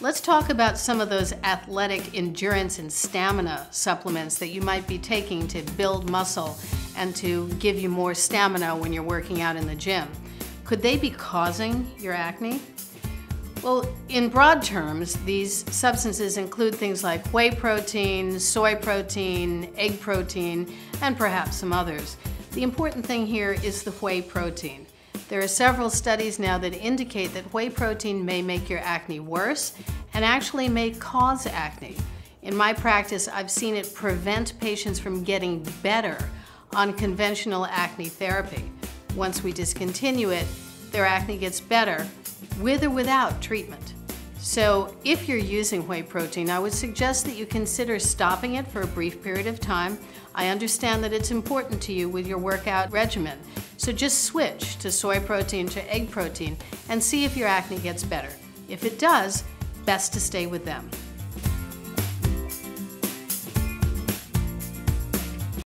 Let's talk about some of those athletic endurance and stamina supplements that you might be taking to build muscle and to give you more stamina when you're working out in the gym. Could they be causing your acne? Well, in broad terms, these substances include things like whey protein, soy protein, egg protein, and perhaps some others. The important thing here is the whey protein. There are several studies now that indicate that whey protein may make your acne worse and actually may cause acne. In my practice, I've seen it prevent patients from getting better on conventional acne therapy. Once we discontinue it, their acne gets better with or without treatment. So if you're using whey protein, I would suggest that you consider stopping it for a brief period of time. I understand that it's important to you with your workout regimen. So just switch to soy protein to egg protein and see if your acne gets better. If it does, best to stay with them.